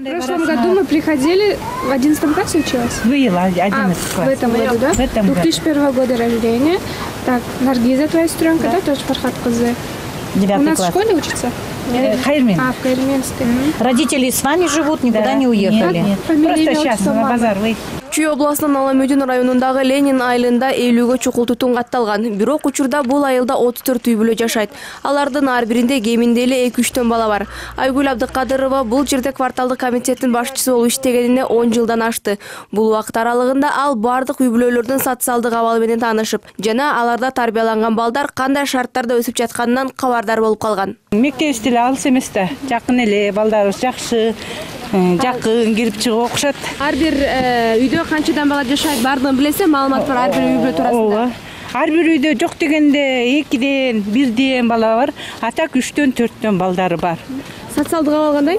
В прошлом году мы приходили, в одиннадцатом классе училась? Был А, одиннадцатый в класс. этом году, да? В этом году. 2001 года рождения. Так, Наргиза, твоя сестренка, да, тоже Фархат Кызы? У Девятый нас в класс. школе учится? Э, Хайрмин. А, в Кайрменской. Родители с вами живут, никуда Да. не уехали. Нет, нет. Просто сейчас на базар выйти. чүй областынын аламөдүн районундагы ленин айылында элүүгө чукул тутун катталган бирок учурда бул айылда отуз төрт үй бүлө жашайт алардын ар биринде кеминде эле эки үчтөн бала бар айгүл абдыкадырова бул жерде кварталдык комитеттин башчысы болуп иштегенине он жылдан ашты бул убакыт аралыгында ал баардык үй бүлөлөрдүн социалдык абалы менен таанышып жана аларда тарбияланган балдар кандай шарттарда өсүп жатканынан кабардар болуп калган мектебибиз деле алыс эмес да жакын эле балдарыбыз жакшы э, жакын кирип чыгып окушат ар бир үйдө канчадан бала жашайт баардыгын билесиз маалымат бар ар бир үй бүлө туурасында ооба. Ар бир үйдө жок дегенде экиден бирден бала бар а так үчтөн төрттөн балдары бар. Социалдык абал кандай?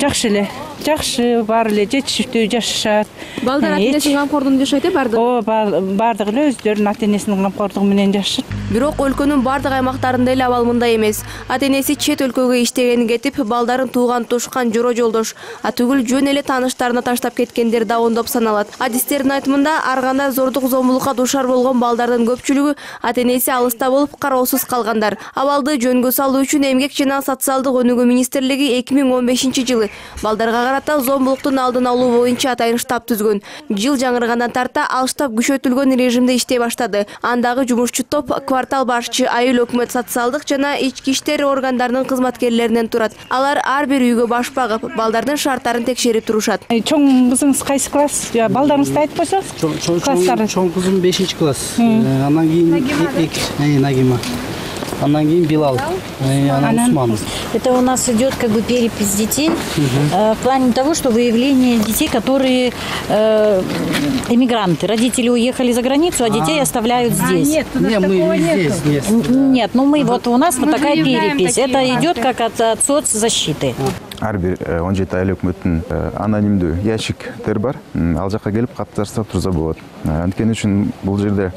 Жакшы эле жакшы баары эле жетишиктүү жашашат балдар ата энесинин камкордугунда жашайт э баардыгы ооба баардыгы эле өздөрүнүн ата энесинин камкордугу менен жашашат бирок өлкөнүн баардык аймактарында эле абал мындай эмес. Ата энеси чет өлкөгө иштегени кетип балдарын тууган тушкан жора жолдош а түгүл жөн эле тааныштарына таштап кеткендер да ондоп саналат. Адистердин айтымында ар кандай зордук зомбулукка дуушар болгон балдардын көпчүлүгү ата энеси алыста болуп кароосуз калгандар. Абалды жөнгө салуу үчүн эмгек жана социалдык өнүгүү министрлиги эки миң он бешинчи жылы балдарга карата зомбулуктун алдын алуу боюнча атайын штаб түзгөн жыл жаңыргандан тарта ал штаб күчөтүлгөн режимде иштей баштады андагы жумушчу топ квартал башчы айыл өкмөт социалдык жана ички иштер органдарынын кызматкерлеринен турат алар ар бир үйгө баш багып балдардын шарттарын текшерип турушат чоң кызыңыз кайсы класс? Я балдарыңызды айтып койсоңуз Чоң- чоң- класстары чоң чоң кызым бешинчи класс. Анан кийин эки нагима. Андан кийин билал э, анан усман Это у нас идет как бы перепись детей э, в плане того, что выявление детей, которые э, эмигранты. Родители уехали за границу, а детей оставляют здесь. нет у нас не такого мы нету. здесь нет Нет, ну мы вот у нас вот такая перепись. Это идет как от, от соцзащиты. Ар бир он жети айыл өкмөттүн анонимдүү ящиктер бар. Ал жака келип кат таштап турса болот анткени үчүн бул жерде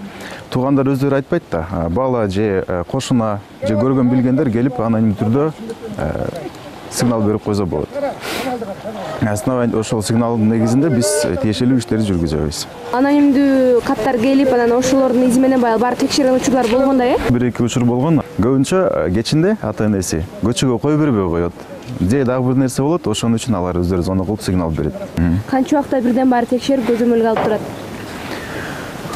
туугандар өздөрү айтпайт да бала же кошуна же көргөн билгендер келип анонимдүү түрдө сигнал берип койсо болот основание ошол сигналдын негизинде биз тиешелүү иштерди жүргүзөбүз анонимдүү каттар келип анан ошолордун изи менен баягы баары текшерген учурлар болгондой э? Бир эки учур болгон көбүнчө кечинде ата энеси көчөгө кое бербей коет? Же дагы бир нерсе болот ошон үчүн алар өздөрү звонок кылып сигнал берет. Канча убакта бирден баары текшерип көзөмөлгө алып турат?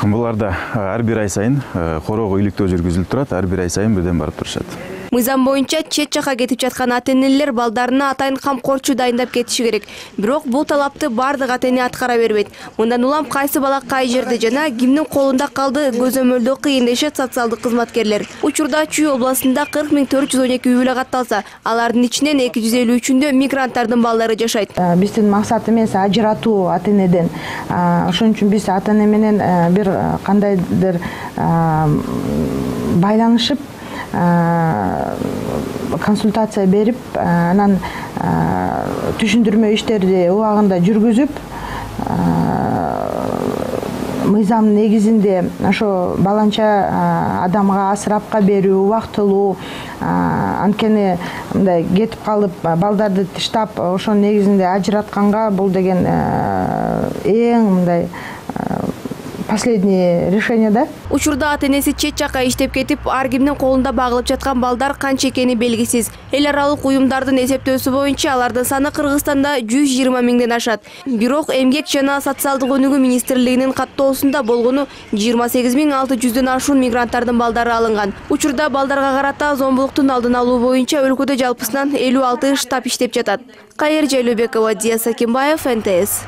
Буларда ар бир ай сайын э, короого иликтөө жүргүзүлүп турат ар бир ай сайын бирден барып турушат мыйзам боюнча чет жака кетип жаткан ата энелер балдарына атайын камкорчу дайындап кетиши керек. Бирок бул талапты баардык ата эне аткара бербейт. Мындан улам кайсы бала кай жерде жана кимдин колунда калды көзөмөлдөө кыйын дешет социалдык кызматкерлер. Учурда чүй областында кырк миң төрт жүз он эки үй бүлө катталса алардын ичинен эки жүз элүү үчүндө мигранттардын балдары жашайт. Э, биздин максат эмес ажыратуу ата энеден А, ошон үчүн биз ата эне менен э, бир э, кандайдыр байланышып консультация берип а, анан а, түшүндүрмө иштерди убагында жүргүзүп мыйзам негизинде ошо баланча адамга асырапка берүү убактылуу анткени мындай кетип калып балдарды тыштап ошонун негизинде ажыратканга бул деген эң мындай последнее решение да? Учурда ата энеси чет жака иштеп кетип ар кимдин колунда багылып жаткан балдар канча экени белгисиз. Эл аралык уюмдардын эсептөөсү боюнча алардын саны кыргызстанда жүз жыйырма миңден ашат. Бирок эмгек жана социалдык өнүгүү министрлигинин каттоосунда болгону жыйырма сегиз миң алты жүздөн ашуун мигранттардын балдары алынган. Учурда балдарга карата зомбулуктун алдын алуу боюнча өлкөдө жалпысынан элүү алты штаб иштеп жатат. Кайыр жайлообекова диас акимбаев нтс